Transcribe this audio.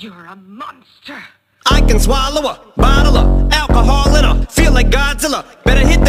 You're a monster. I can swallow a bottle of alcohol in her. Feel like Godzilla. Better hit the.